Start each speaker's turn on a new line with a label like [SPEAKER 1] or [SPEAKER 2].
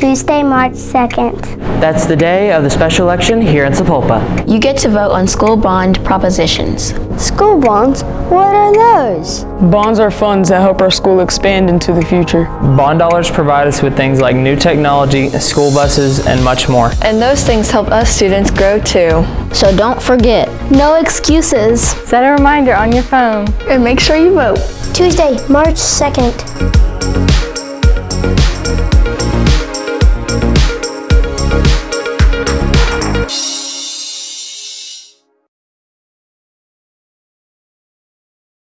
[SPEAKER 1] Tuesday, March 2nd.
[SPEAKER 2] That's the day of the special election here in Sapulpa.
[SPEAKER 3] You get to vote on school bond propositions.
[SPEAKER 1] School bonds? What are those?
[SPEAKER 4] Bonds are funds that help our school expand into the future.
[SPEAKER 2] Bond dollars provide us with things like new technology, school buses, and much more.
[SPEAKER 5] And those things help us students grow too.
[SPEAKER 3] So don't forget.
[SPEAKER 1] No excuses.
[SPEAKER 5] Set a reminder on your phone. And make sure you vote.
[SPEAKER 1] Tuesday, March 2nd.